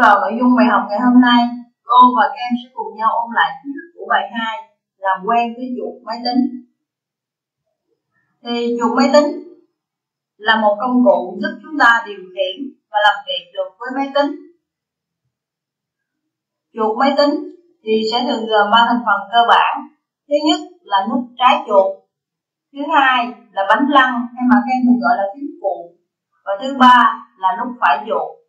vào nội dung bài học ngày hôm nay, cô và các em sẽ cùng nhau ôn lại kiến thức của bài 2 làm quen với chuột máy tính. Thì chuột máy tính là một công cụ giúp chúng ta điều khiển và làm việc được với máy tính. Chuột máy tính thì sẽ thường gồm ba thành phần cơ bản. Thứ nhất là nút trái chuột, thứ hai là bánh lăng hay mà các em thường gọi là phím cuộn và thứ ba là nút phải chuột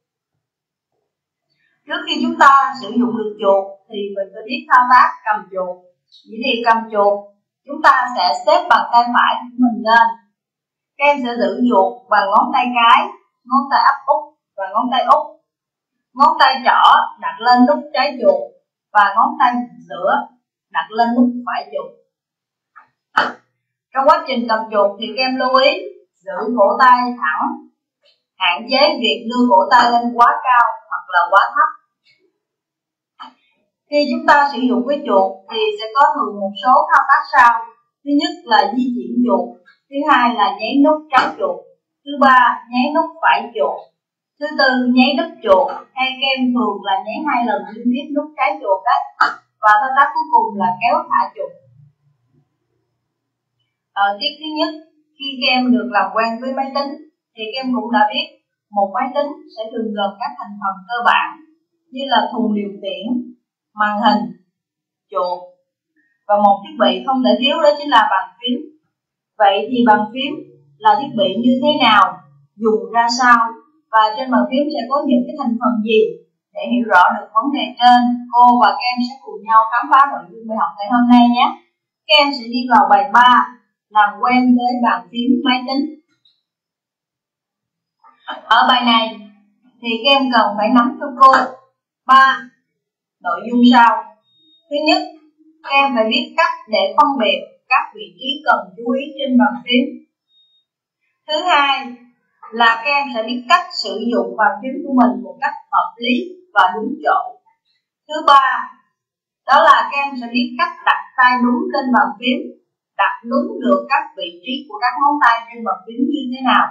trước khi chúng ta sử dụng được chuột thì mình phải biết thao tác cầm chuột. Vậy thì cầm chuột, chúng ta sẽ xếp bàn tay phải của mình lên. Các em sẽ giữ chuột bằng ngón tay cái, ngón tay áp út và ngón tay út ngón tay trỏ đặt lên nút trái chuột và ngón tay giữa đặt lên nút phải chuột. Trong quá trình cầm chuột thì các em lưu ý, giữ cổ tay thẳng, hạn chế việc đưa cổ tay lên quá cao hoặc là quá thấp khi chúng ta sử dụng cái chuột thì sẽ có thường một số thao tác sau. Thứ nhất là di chuyển chuột, thứ hai là nháy nút trái chuột, thứ ba nháy nút phải chuột, thứ tư nháy nút chuột. Hay kem thường là nháy hai lần liên tiếp nút trái chuột đấy và thao tác cuối cùng là kéo thả chuột. Ở tiết thứ nhất, khi các em được làm quen với máy tính thì các em cũng đã biết một máy tính sẽ thường gồm các thành phần cơ bản như là thùng điều khiển màn hình, chuột và một thiết bị không thể thiếu đó chính là bàn phím. Vậy thì bàn phím là thiết bị như thế nào, dùng ra sao và trên bàn phím sẽ có những cái thành phần gì để hiểu rõ được vấn đề trên, cô và các em sẽ cùng nhau khám phá nội dung bài học ngày hôm nay nhé. Các em sẽ đi vào bài 3 làm quen với bàn phím máy tính. Ở bài này thì các em cần phải nắm cho cô ba nội dung sau. Thứ nhất các em phải biết cách để phân biệt các vị trí cần chú ý trên bàn phím. Thứ hai là các em sẽ biết cách sử dụng bàn phím của mình một cách hợp lý và đúng chỗ. Thứ ba, đó là các em sẽ biết cách đặt tay đúng lên bàn phím, đặt đúng được các vị trí của các ngón tay trên bàn phím như thế nào.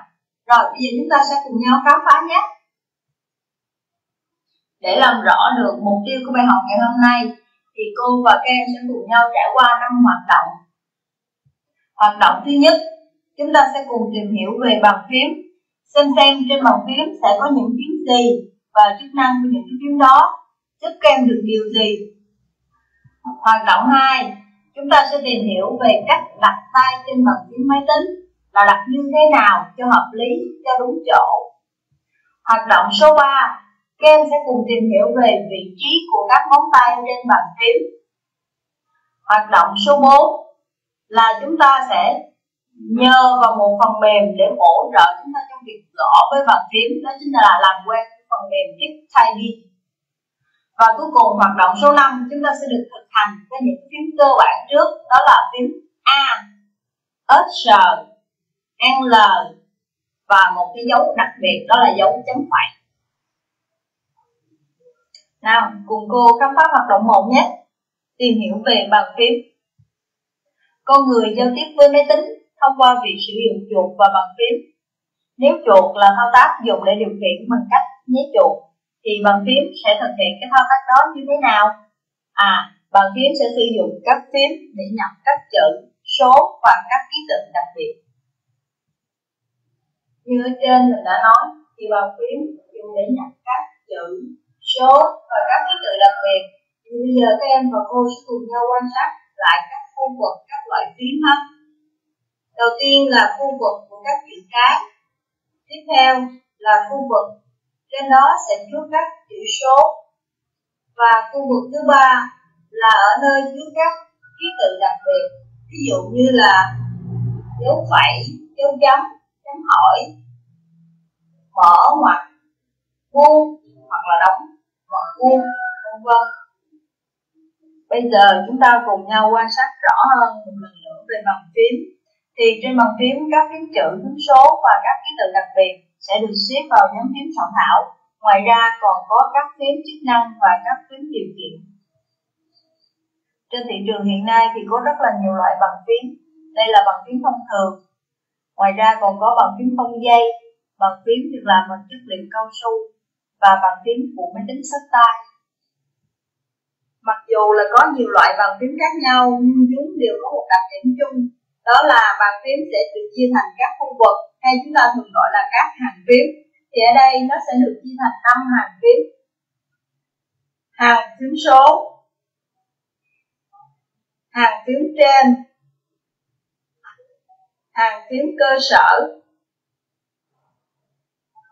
Rồi, bây giờ chúng ta sẽ cùng nhau khám phá nhé để làm rõ được mục tiêu của bài học ngày hôm nay thì cô và các em sẽ cùng nhau trải qua năm hoạt động. Hoạt động thứ nhất, chúng ta sẽ cùng tìm hiểu về bàn phím. Xem xem trên bàn phím sẽ có những phím gì và chức năng của những phím đó giúp các em được điều gì. Hoạt động 2, chúng ta sẽ tìm hiểu về cách đặt tay trên bàn phím máy tính là đặt như thế nào cho hợp lý, cho đúng chỗ. Hoạt động số 3, các em sẽ cùng tìm hiểu về vị trí của các ngón tay trên bàn phím. Hoạt động số 4 là chúng ta sẽ nhờ vào một phần mềm để hỗ trợ chúng ta trong việc gõ với bàn phím đó chính là làm quen với phần mềm Tip Và cuối cùng hoạt động số 5 chúng ta sẽ được thực hành với những phím cơ bản trước đó là phím A, S, L và một cái dấu đặc biệt đó là dấu chấm phẩy. Nào, cùng cô khám phá hoạt động 1 nhé. Tìm hiểu về bàn phím. Con người giao tiếp với máy tính thông qua việc sử dụng chuột và bàn phím. Nếu chuột là thao tác dùng để điều khiển bằng cách nhé chuột, thì bàn phím sẽ thực hiện cái thao tác đó như thế nào? À, bàn phím sẽ sử dụng các phím để nhập các chữ, số và các ký tự đặc biệt. Như ở trên mình đã nói, thì bàn phím dùng để nhập các chữ, số và các ký tự đặc biệt. Thì bây giờ các em và cô sẽ cùng nhau quan sát lại các khu vực, các loại phím ha đầu tiên là khu vực của các chữ cái. Tiếp theo là khu vực. Trên đó sẽ chứa các chữ số. Và khu vực thứ ba là ở nơi chứa các ký tự đặc biệt. Ví dụ như là dấu phẩy, dấu chấm chấm hỏi, mở ngoặc, vuông ngoặc vuông vân vân. Bây giờ chúng ta cùng nhau quan sát rõ hơn một lần nữa về bàn phím. Thì trên bàn phím, các phím chữ, phím số và các ký tự đặc biệt sẽ được xếp vào nhóm phím soạn thảo. Ngoài ra còn có các phím chức năng và các phím điều kiện. Trên thị trường hiện nay thì có rất là nhiều loại bàn phím. Đây là bàn phím thông thường. Ngoài ra còn có bàn phím không dây. Bàn phím được làm bằng chất liệu cao su và bàn phím của máy tính sách tay. Mặc dù là có nhiều loại bàn phím khác nhau nhưng chúng đều có một đặc điểm chung, đó là bàn phím sẽ được chia thành các khu vực hay chúng ta thường gọi là các hàng phím. Thì ở đây nó sẽ được chia thành 5 hàng phím. Hàng phím số, hàng phím trên, hàng phím cơ sở,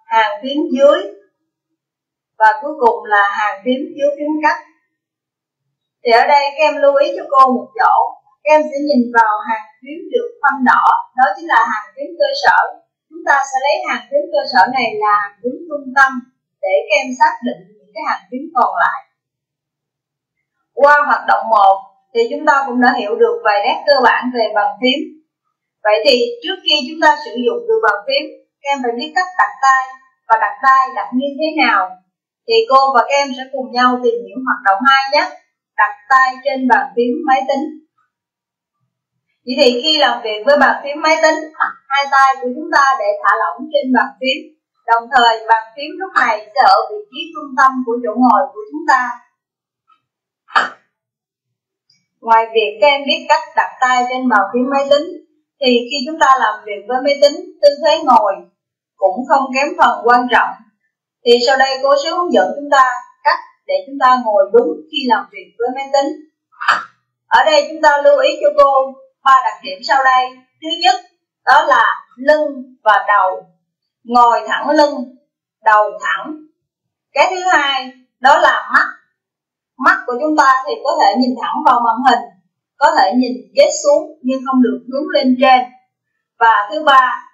hàng phím dưới và cuối cùng là hàng phím dưới phím cắt. Thì ở đây các em lưu ý cho cô một chỗ, các em sẽ nhìn vào hàng phím được khoanh đỏ, đó chính là hàng phím cơ sở. Chúng ta sẽ lấy hàng phím cơ sở này là hàng phím trung tâm để các em xác định những cái hàng phím còn lại. Qua hoạt động 1 thì chúng ta cũng đã hiểu được vài nét cơ bản về bàn phím. Vậy thì trước khi chúng ta sử dụng được bàn phím, các em phải biết cách đặt tay và đặt tay đặt như thế nào. Thì cô và các em sẽ cùng nhau tìm hiểu hoạt động 2 nhé. Đặt tay trên bàn phím máy tính. Vậy thì khi làm việc với bàn phím máy tính, hai tay của chúng ta để thả lỏng trên bàn phím. Đồng thời bàn phím lúc này sẽ ở vị trí trung tâm của chỗ ngồi của chúng ta Ngoài việc các em biết cách đặt tay trên bàn phím máy tính, thì khi chúng ta làm việc với máy tính, tư thế ngồi cũng không kém phần quan trọng. Thì sau đây cô sẽ hướng dẫn chúng ta cách để chúng ta ngồi đúng khi làm việc với máy tính. Ở đây chúng ta lưu ý cho cô ba đặc điểm sau đây. Thứ nhất, đó là lưng và đầu. Ngồi thẳng lưng, đầu thẳng. Cái thứ hai, đó là mắt mắt của chúng ta thì có thể nhìn thẳng vào màn hình có thể nhìn dết xuống nhưng không được hướng lên trên và thứ ba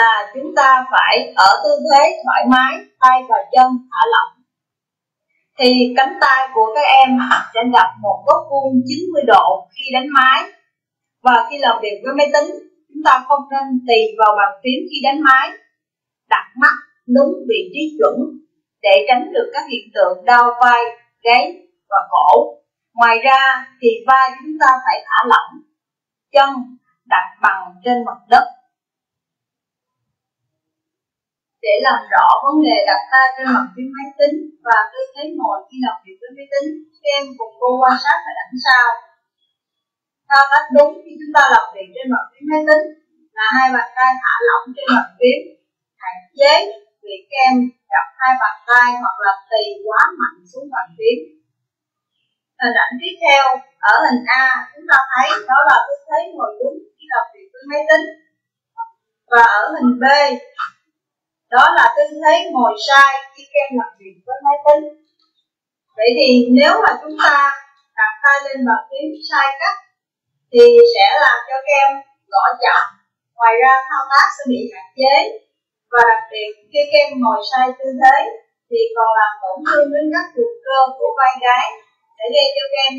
là chúng ta phải ở tư thế thoải mái tay và chân thả lỏng thì cánh tay của các em sẽ gặp một góc vuông 90 độ khi đánh máy và khi làm việc với máy tính chúng ta không nên tì vào bàn phím khi đánh máy đặt mắt đúng vị trí chuẩn để tránh được các hiện tượng đau vai gáy và cổ. Ngoài ra thì vai chúng ta phải thả lỏng, chân đặt bằng trên mặt đất. Để làm rõ vấn đề đặt tay trên mặt phím máy tính. Và tư thế ngồi khi làm việc với máy tính, các em cùng cô quan sát hình ảnh sau. Thao tác đúng khi chúng ta làm việc trên mặt phím máy tính là hai bàn tay thả lỏng trên mặt phím, hạn chế việc các em đặt hai bàn tay hoặc là tì quá mạnh xuống bàn phím hình ảnh tiếp theo ở hình A chúng ta thấy đó là tư thế ngồi đúng khi làm việc với máy tính. Và ở hình B đó là tư thế ngồi sai khi kem làm việc với máy tính. Vậy thì nếu mà chúng ta đặt tay lên bàn phím sai cách, thì sẽ làm cho kem gõ chậm ngoài ra, thao tác sẽ bị hạn chế. Và đặc biệt, khi kem ngồi sai tư thế, thì còn làm tổn thương đến các vùng cơ của vai gáy để gây cho các em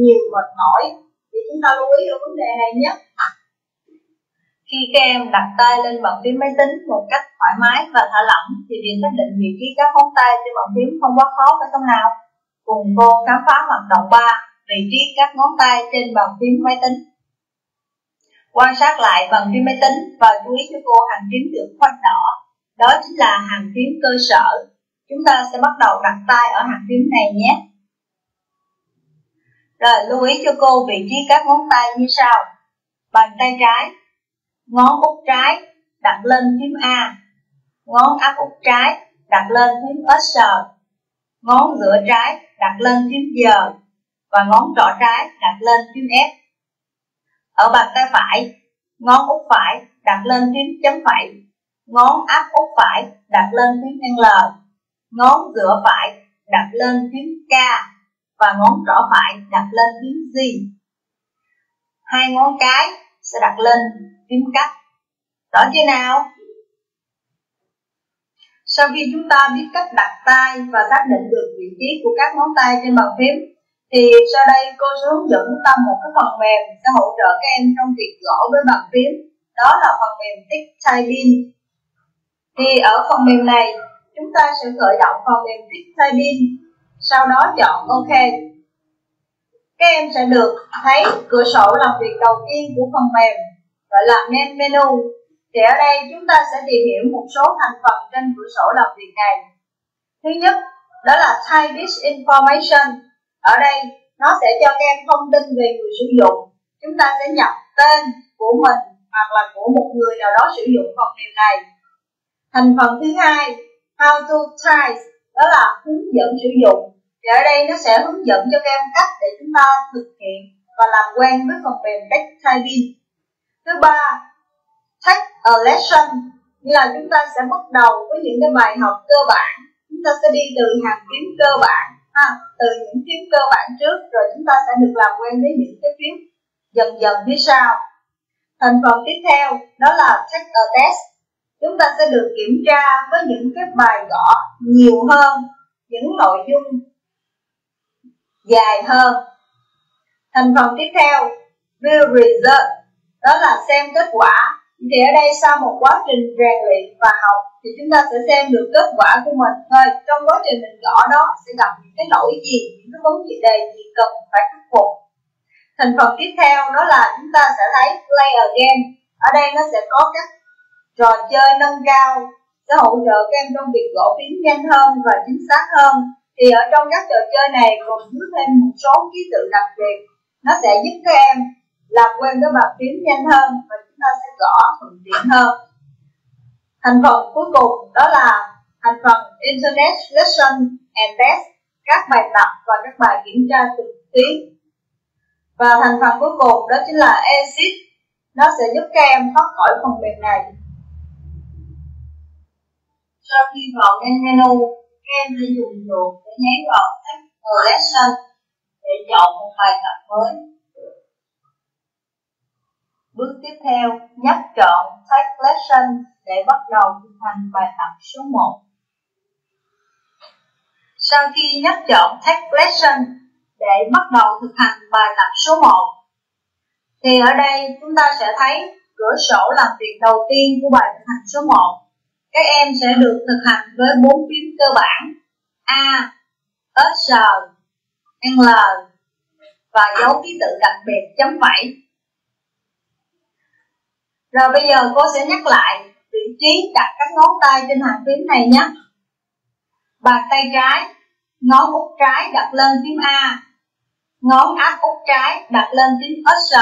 nhiều mệt mỏi. Thì chúng ta lưu ý ở vấn đề này nhé khi các em đặt tay lên bàn phím máy tính một cách thoải mái và thả lỏng thì việc xác định vị trí các ngón tay trên bàn phím không quá khó phải không nào? Cùng cô khám phá hoạt động 3 vị trí các ngón tay trên bàn phím máy tính. Quan sát lại bàn phím máy tính và chú ý cho cô hàng phím được khoanh đỏ. Đó chính là hàng phím cơ sở. Chúng ta sẽ bắt đầu đặt tay ở hàng phím này nhé. Rồi lưu ý cho cô vị trí các ngón tay như sau. Bàn tay trái, ngón út trái đặt lên phím A, ngón áp út trái đặt lên phím S, ngón giữa trái đặt lên phím G. Và ngón trỏ trái đặt lên phím F. Ở bàn tay phải, ngón út phải đặt lên phím chấm phẩy, ngón áp út phải đặt lên phím L, ngón giữa phải đặt lên phím K. Và ngón trỏ phải đặt lên phím G. Hai ngón cái sẽ đặt lên phím cắt. Rõ chưa nào? Sau khi chúng ta biết cách đặt tay và xác định được vị trí của các ngón tay trên bàn phím, thì sau đây cô sẽ hướng dẫn chúng ta một cái phần mềm sẽ hỗ trợ các em trong việc gõ với bàn phím. Đó là phần mềm Tick Typing. Thì ở phần mềm này, chúng ta sẽ khởi động phần mềm Tick Typing sau đó chọn OK. Các em sẽ được thấy cửa sổ làm việc đầu tiên của phần mềm, gọi là Main Menu. Thì ở đây chúng ta sẽ tìm hiểu một số thành phần trên cửa sổ làm việc này. thứ nhất, đó là type information ở đây, nó sẽ cho các em thông tin về người sử dụng chúng ta sẽ nhập tên của mình hoặc là của một người nào đó sử dụng phần mềm này thành phần thứ hai, how to type, đó là hướng dẫn sử dụng và ở đây nó sẽ hướng dẫn cho các em cách để chúng ta thực hiện và làm quen với phần mềm text typing thứ ba, take a lesson. Nghĩa là chúng ta sẽ bắt đầu với những cái bài học cơ bản. Chúng ta sẽ đi từ hàng phím cơ bản, ha, từ những phím cơ bản trước, rồi chúng ta sẽ được làm quen với những cái phím dần dần phía sau. Thành phần tiếp theo, đó là take a test. Chúng ta sẽ được kiểm tra với những cái bài gõ nhiều hơn, những nội dung dài hơn. Thành phần tiếp theo view result, đó là xem kết quả. Thì ở đây sau một quá trình rèn luyện và học, thì chúng ta sẽ xem được kết quả của mình. Thôi, trong quá trình mình gõ đó, sẽ gặp những cái lỗi gì, những cái vấn đề gì cần phải khắc phục. Thành phần tiếp theo, đó là chúng ta sẽ thấy play again. Ở đây nó sẽ có các trò chơi nâng cao, sẽ hỗ trợ các em trong việc gõ phím nhanh hơn và chính xác hơn thì ở trong các trò chơi này còn chứa thêm một số ký tự đặc biệt. Nó sẽ giúp các em làm quen với bàn phím nhanh hơn và chúng ta sẽ gõ thuận tiện hơn. Thành phần cuối cùng đó là thành phần internet lesson and test, các bài tập và các bài kiểm tra trực tuyến. Và thành phần cuối cùng đó chính là exit. Nó sẽ giúp các em thoát khỏi phần mềm này. Sau khi vào menu các em sẽ dùng chuột để nháy vào text lesson để chọn một bài tập mới Bước tiếp theo, nhấp chọn Take Lesson để bắt đầu thực hành bài tập số 1. Sau khi nhấp chọn Take Lesson để bắt đầu thực hành bài tập số 1, thì ở đây chúng ta sẽ thấy cửa sổ làm việc đầu tiên của bài thực hành số 1. Các em sẽ được thực hành với bốn phím cơ bản A, S, L và dấu ký tự đặc biệt chấm phẩy rồi bây giờ cô sẽ nhắc lại vị trí đặt các ngón tay trên hàng phím này nhé. Bàn tay trái, ngón út trái đặt lên phím A, ngón áp út trái đặt lên phím S.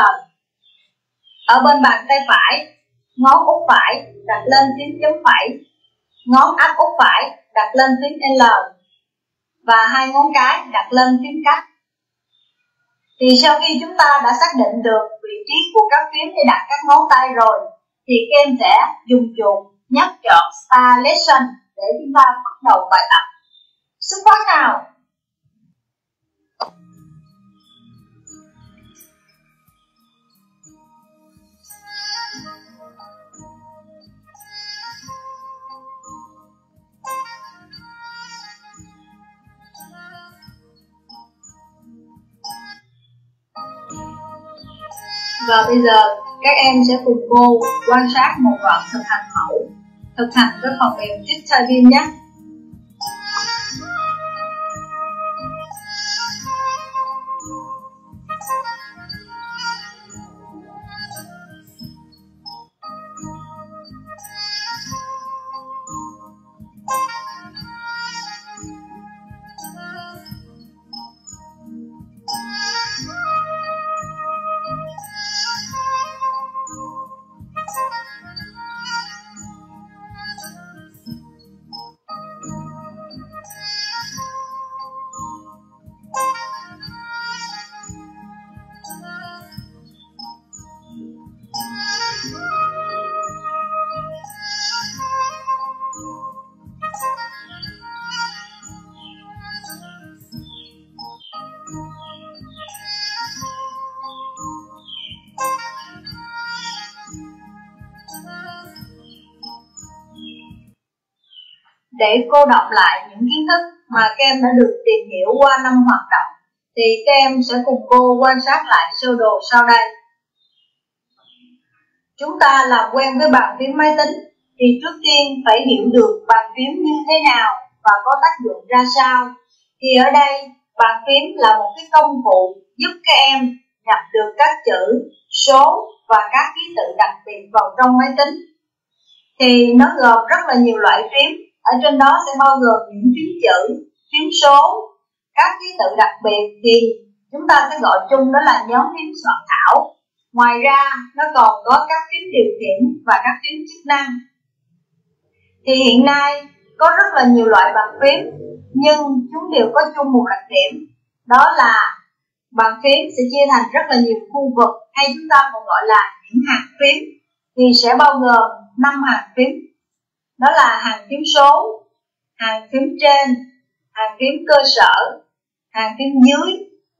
Ở bên bàn tay phải, ngón út phải đặt lên tiếng chấm phẩy, ngón áp út phải đặt lên tiếng L và hai ngón cái đặt lên tiếng cắt. Thì sau khi chúng ta đã xác định được vị trí của các phím để đặt các ngón tay rồi, thì các em sẽ dùng chuột nhấp chọn star Lesson để chúng ta bắt đầu bài tập. Xuất phát nào! Và bây giờ các em sẽ cùng cô quan sát một đoạn thực hành mẫu, thực hành với phần mềm Dictaphone nhé. Để cô đọc lại những kiến thức mà các em đã được tìm hiểu qua năm hoạt động thì các em sẽ cùng cô quan sát lại sơ đồ sau đây. Chúng ta làm quen với bàn phím máy tính thì trước tiên phải hiểu được bàn phím như thế nào và có tác dụng ra sao. Thì ở đây bàn phím là một cái công cụ giúp các em nhập được các chữ, số và các ký tự đặc biệt vào trong máy tính. Thì nó gồm rất là nhiều loại phím ở trên đó sẽ bao gồm những phím chữ phím số, các ký tự đặc biệt thì chúng ta sẽ gọi chung đó là nhóm phím soạn thảo. Ngoài ra, nó còn có các phím điều khiển và các phím chức năng. Thì hiện nay, có rất là nhiều loại bàn phím, nhưng chúng đều có chung một đặc điểm. Đó là bàn phím sẽ chia thành rất là nhiều khu vực, hay chúng ta còn gọi là những hàng phím. Thì sẽ bao gồm 5 hàng phím đó là hàng phím số, hàng phím trên, hàng phím cơ sở, hàng phím dưới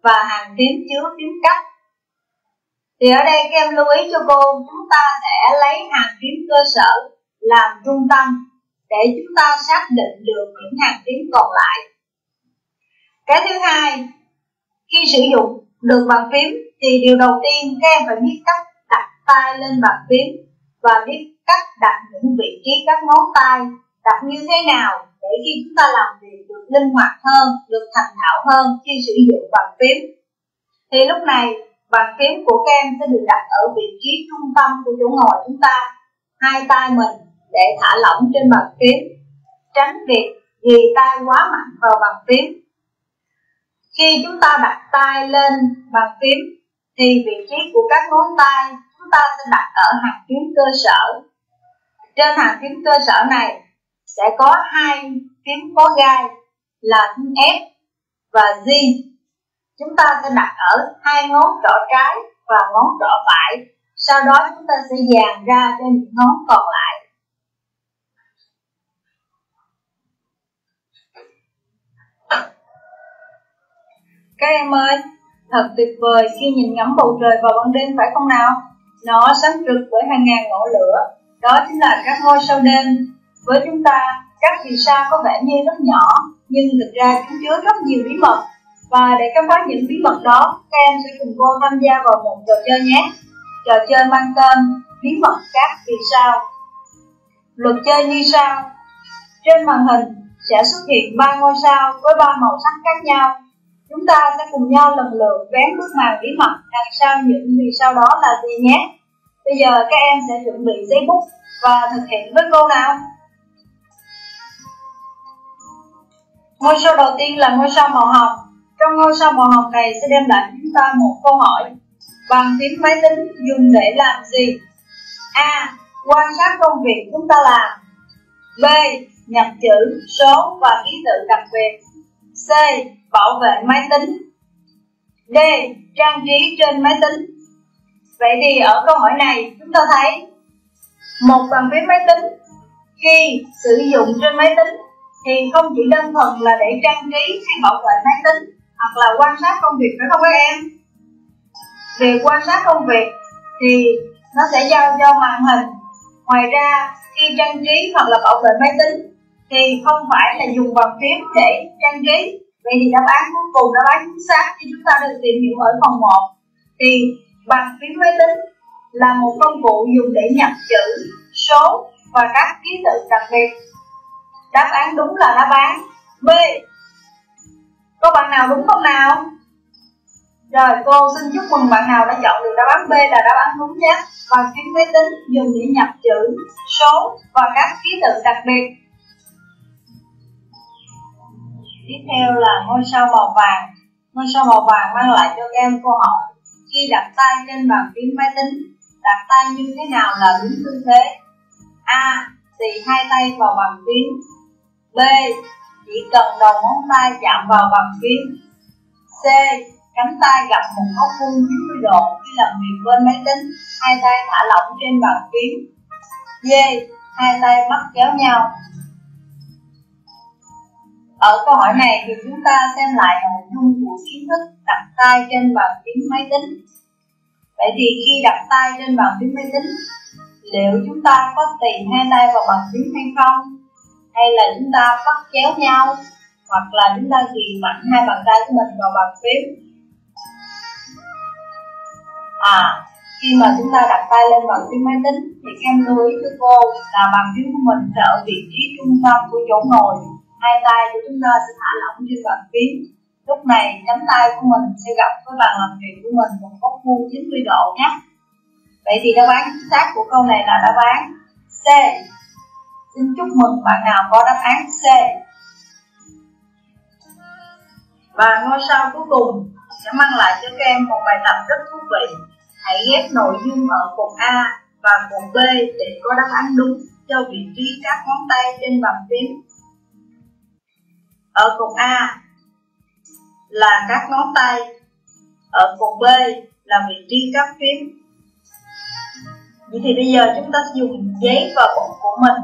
và hàng phím chứa phím cách thì ở đây các em lưu ý cho cô, chúng ta sẽ lấy hàng phím cơ sở làm trung tâm để chúng ta xác định được những hàng phím còn lại. Cái thứ hai, khi sử dụng được bàn phím thì điều đầu tiên các em phải biết cách đặt tay lên bàn phím và biết cách đặt những vị trí các ngón tay đặt như thế nào để khi chúng ta làm việc được linh hoạt hơn, được thành thạo hơn khi sử dụng bàn phím. Thì lúc này bàn phím của các em sẽ được đặt ở vị trí trung tâm của chỗ ngồi chúng ta, hai tay mình để thả lỏng trên bàn phím, tránh việc ghi tay quá mạnh vào bàn phím. Khi chúng ta đặt tay lên bàn phím thì vị trí của các ngón tay chúng ta sẽ đặt ở hàng phím cơ sở. Trên hàng phím cơ sở này sẽ có hai phím có gai là phím F và G. Chúng ta sẽ đặt ở hai ngón trỏ trái và ngón trỏ phải. Sau đó chúng ta sẽ dàn ra cho những ngón còn lại. Các em ơi, thật tuyệt vời khi nhìn ngắm bầu trời vào ban đêm phải không nào? Nó sáng rực bởi hàng ngàn ngọn lửa, đó chính là các ngôi sao đêm. Với chúng ta, các vì sao có vẻ như rất nhỏ, nhưng thực ra chúng chứa rất nhiều bí mật. Và để khám phá những bí mật đó, các em sẽ cùng cô tham gia vào một trò chơi nhé. Trò chơi mang tên Bí mật các vì sao. Luật chơi như sau. Trên màn hình sẽ xuất hiện ba ngôi sao với ba màu sắc khác nhau Chúng ta sẽ cùng nhau lần lượt vén bức màn bí mật đằng sau những vì sao đó là gì nhé. Bây giờ các em sẽ chuẩn bị giấy bút và thực hiện với cô nào. Ngôi sao đầu tiên là ngôi sao màu hồng. Trong ngôi sao màu hồng này sẽ đem lại chúng ta một câu hỏi. Bàn phím máy tính dùng để làm gì? A. Quan sát công việc chúng ta làm. B. Nhập chữ, số và ký tự đặc biệt. C bảo vệ máy tính D. Trang trí trên máy tính Vậy thì ở câu hỏi này, chúng ta thấy một bàn phím máy tính khi sử dụng trên máy tính thì không chỉ đơn thuần là để trang trí hay bảo vệ máy tính hoặc là quan sát công việc phải không các em? Việc quan sát công việc thì nó sẽ giao cho màn hình. Ngoài ra, khi trang trí hoặc là bảo vệ máy tính thì không phải là dùng bàn phím để trang trí. Vậy thì đáp án cuối cùng, đáp án chính xác khi chúng ta được tìm hiểu ở phần 1 thì bàn phím máy tính là một công cụ dùng để nhập chữ, số và các ký tự đặc biệt. Đáp án đúng là đáp án B. Có bạn nào đúng không nào? Rồi cô xin chúc mừng bạn nào đã chọn được đáp án B là đáp án đúng nhé. Bàn phím máy tính dùng để nhập chữ, số và các ký tự đặc biệt tiếp theo là ngôi sao màu vàng ngôi sao màu vàng mang lại cho các em câu hỏi khi đặt tay trên bàn phím máy tính, đặt tay như thế nào là đúng tư thế? A thì hai tay vào bàn phím. B, chỉ cần đầu ngón tay chạm vào bàn phím. C, cánh tay gặp một góc vuông 90 độ khi làm việc bên máy tính, hai tay thả lỏng trên bàn phím. D, hai tay bắt chéo nhau ở câu hỏi này thì chúng ta xem lại nội dung của kiến thức đặt tay trên bàn phím máy tính. Vậy thì khi đặt tay trên bàn phím máy tính, liệu chúng ta có tìm hai tay vào bàn phím hay không? Hay là chúng ta bắt chéo nhau? Hoặc là chúng ta ghi mạnh hai bàn tay của mình vào bàn phím? À, khi mà chúng ta đặt tay lên bàn phím máy tính thì em lưu ý với cô là bàn phím của mình sẽ ở vị trí trung tâm của chỗ ngồi hai tay của chúng ta sẽ thả lỏng trên bàn phím lúc này nắm tay của mình sẽ gặp với bàn làm việc của mình một góc vuông 90 độ nhé vậy thì đáp án chính xác của câu này là đáp án C Xin chúc mừng bạn nào có đáp án C. Và ngôi sao cuối cùng sẽ mang lại cho các em một bài tập rất thú vị. Hãy ghép nội dung ở cột A và cột B để có đáp án đúng cho vị trí các ngón tay trên bàn phím. Ở cột A là các ngón tay, ở cột B là vị trí các phím. Vậy thì bây giờ chúng ta sẽ dùng giấy và bút của mình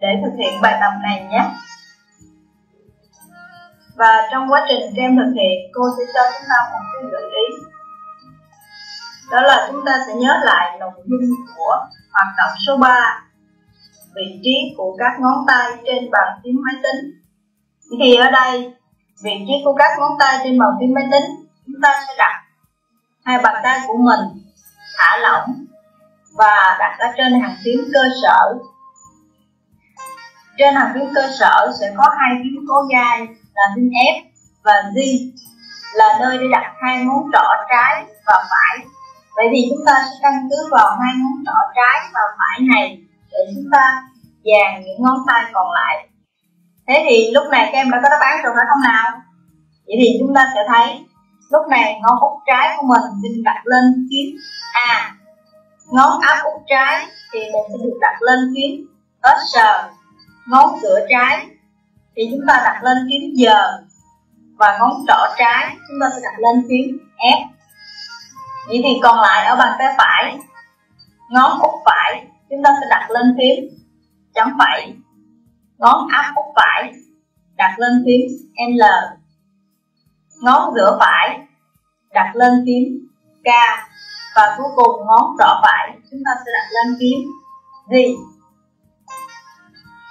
để thực hiện bài tập này nhé. Và trong quá trình các em thực hiện, cô sẽ cho chúng ta một cái gợi ý. Đó là chúng ta sẽ nhớ lại nội dung của hoạt động số 3 vị trí của các ngón tay trên bàn phím máy tính. Thì ở đây, vị trí của các ngón tay trên bàn phím máy tính, chúng ta sẽ đặt hai bàn tay của mình thả lỏng và đặt ở trên hàng phím cơ sở. Trên hàng phím cơ sở sẽ có hai phím cố dai là phím F và G là nơi để đặt hai ngón trỏ trái và phải. Vậy thì chúng ta sẽ căn cứ vào hai ngón trỏ trái và phải này để chúng ta dàn những ngón tay còn lại. Thế thì lúc này các em đã có đáp án rồi phải không nào? Vậy thì chúng ta sẽ thấy, lúc này ngón út trái của mình mình đặt lên phím A. Ngón áp út trái thì mình sẽ được đặt lên phím S ngón giữa trái thì chúng ta đặt lên phím giờ và ngón trỏ trái chúng ta sẽ đặt lên phím F. Vậy thì còn lại ở bàn tay phải, ngón út phải chúng ta sẽ đặt lên phím, chấm phẩy ngón áp út phải, đặt lên phím L. Ngón giữa phải, đặt lên phím K. Và cuối cùng ngón trỏ phải, chúng ta sẽ đặt lên phím gì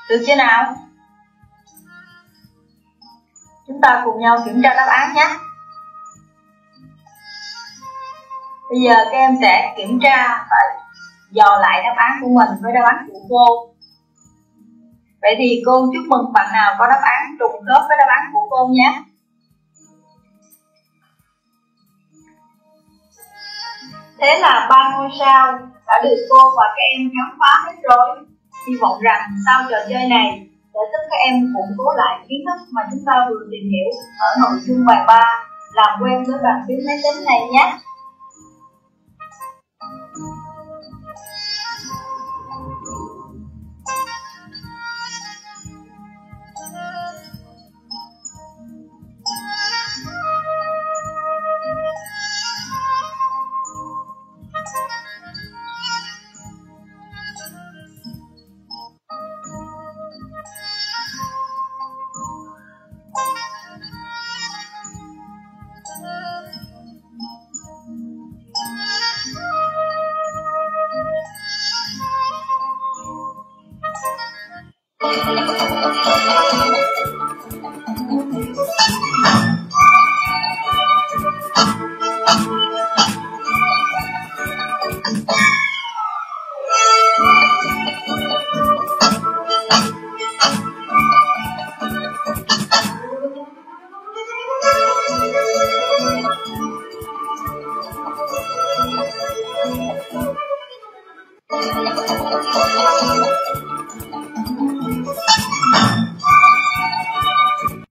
được chưa nào? Chúng ta cùng nhau kiểm tra đáp án nhé. Bây giờ các em sẽ kiểm tra và dò lại đáp án của mình với đáp án của cô vậy thì cô chúc mừng bạn nào có đáp án trùng khớp với đáp án của cô nhé Thế là ba ngôi sao đã được cô và các em khám phá hết rồi. Hy vọng rằng sau trò chơi này, sẽ giúp các em củng cố lại kiến thức mà chúng ta vừa tìm hiểu ở nội dung bài 3 làm quen với bàn phím máy tính này nhé.